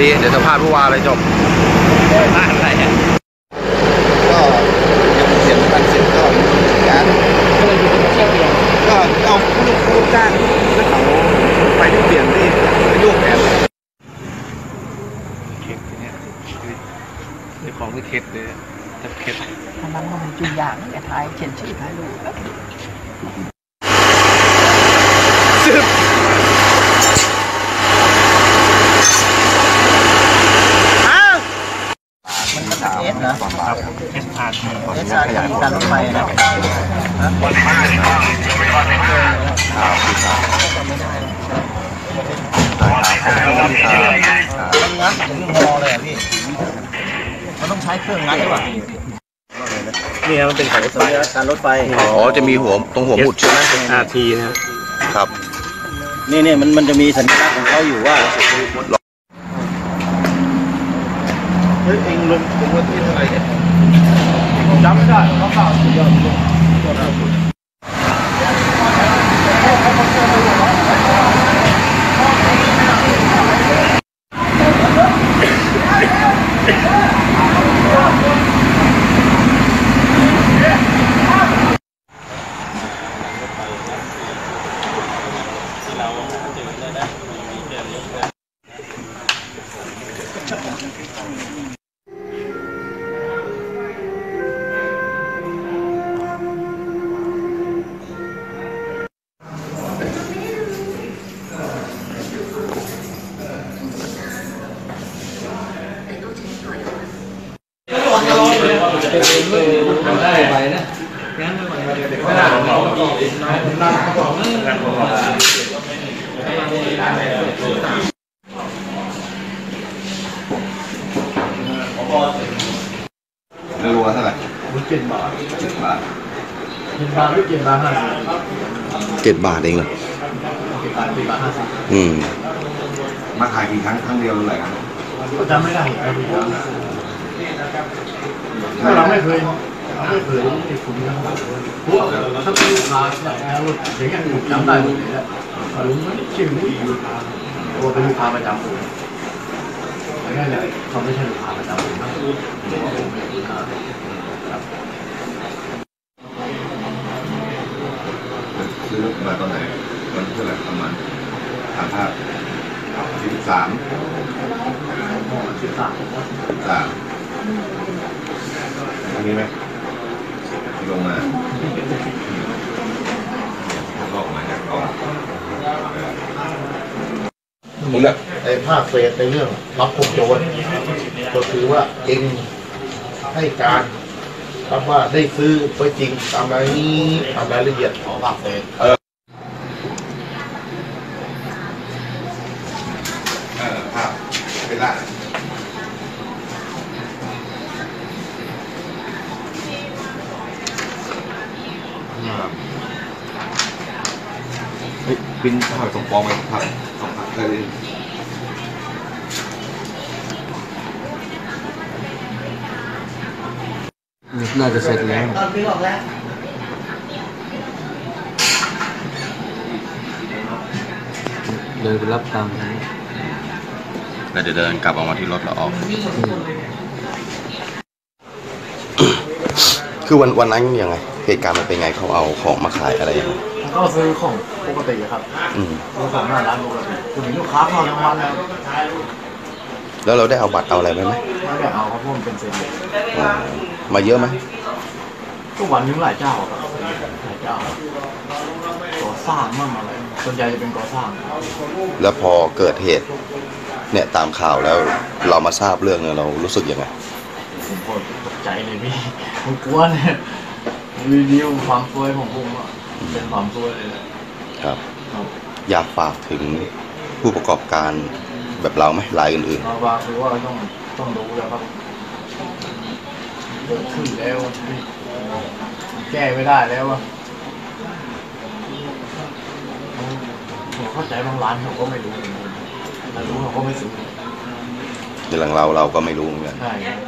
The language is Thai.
ดีเดี๋ยวสัมภาษณ์ผู้ว่าเลยจบบ้านอะไรอะก็ยังเสียงไม่ทันเสร็จก็งานก็เลยอยู่เที่ยวเดียวก็เอาลูกลูกจ้างแล้วเขาไปที่เปลี่ยนที่โยกแผนเข็ดเนี่ยเจ้าของไม่เข็ดเลยถ้าเข็ดอันนั้นมันจุดอย่างแกถ่ายเขียนชื่อถ่ายรูปมันก็เอสนะ เอสอาร์เอสขยายการรถไฟนะมันงัดถึงงอเลยอะพี่ มันต้องใช้เครื่องงัดหรือเปล่านี่มันเป็นของรถไฟการรถไฟ อ๋อ จะมีหัวตรงหัวหมุดใช่ไหมอาร์ทีนะครับครับนี่เนี่ยมันมันจะมีสัญลักษณ์ของเขาอยู่ว่าเฮ้ยเองลงลงวันที่เท่าไหร่เนี่ย 咱们这儿有个号，比较多，坐这儿。Hãy subscribe cho kênh Ghiền Mì Gõ Để không bỏ lỡ những video hấp dẫn เป็นด้วยได้ไปนะงั้นเดี๋ยวเด็กก็ด่าเราอีกน้อยด่าเขาบอกนั่นผมบอกแล้วรัวเท่าไหร่เจ็ดบาทเจ็ดบาทเจ็ดบาทหรือเจ็ดบาทห้าสิบเจ็ดบาทเองเหรอเจ็ดบาทเจ็ดบาทห้าสิบอืมมาขายกี่ครั้งครั้งเดียวเท่าไหร่ครั้งจำไม่ได้ครับ ถ้าเราไม่เคยเราไม่เคยที่คุณนะครับเพราถ้าเป็นลูกค้าแล้วอย่างเงี้ยผมจำได้หมดเลยแหละแต่ลุงไม่ได้ชื่อนี้เพราะว่าเป็นลูกค้าประจำผมแล้วก็เนี่ยเขาไม่ใช่ลูกค้าประจำผมนะผมว่าผมเป็นลูกค้าครับซื้อมาตอนไหนวันที่เท่าไหร่ประมาณสามภาพสิบสามหมอศึกษามสิบสาม รงนี้ไหมลงมาลอกมาจากกล้องนี่แหละในภาคเศษในเรื่องรับคุมโจรก็คือว่าเองให้การครับว่าได้ซื้อไปจริงตามรายนี้ตามรายละเอียดของภาคเศษ เออภาพเป็นละ เฮ้ยบินภาพสองปองไปภาพสองภาพเลยน่าจะเสร็จแล้วตอนนี้ออกแล้วเดินไปรับตังค์เราจะเดินกลับออกมาที่รถแล้วออก คือวันวันนั้นยังไงเหตุการณ์มันเป็นไงเขาเอาของมาขายอะไรยังไงก็ซื้อของปกติครับอืมซื้อของหน้าร้านปกติคือมีลูกค้าเข้าทั้งวันแล้วแล้วเราได้เอาบัตรเอาอะไรไปไหมไม่ได้เอาครับเพราะมันเป็นเซนเลยอ๋อมาเยอะไหมก็วันหนึงหลายเจ้าครับหลายเจ้าก่อสร้างมั่งอะไรส่วนใหญ่จะเป็นก่อสร้าง แล้วพอเกิดเหตุ เนี่ยตามข่าวแล้วเรามาทราบเรื่องเนี่ยเรารู้สึกยังไงผมก็ตกใจเลยพี่ผมกลัวเนี่ย รีวิวความซวยของผมอะเป็นความซวยเลยแหละครับ ครับอยากฝากถึงผู้ประกอบการแบบเราไหมรายอื่น เราว่าคือว่าต้องต้องรู้แล้วครับเกิดขึ้นแล้วแก้ไม่ได้แล้วอะผมเข้าใจบางร้านเขาก็ไม่รู้เหมือนกันแต่รู้เขาก็ไม่ซื้อๆอย่างเราเราก็ไม่รู้เหมือนกัน ใช่ครับ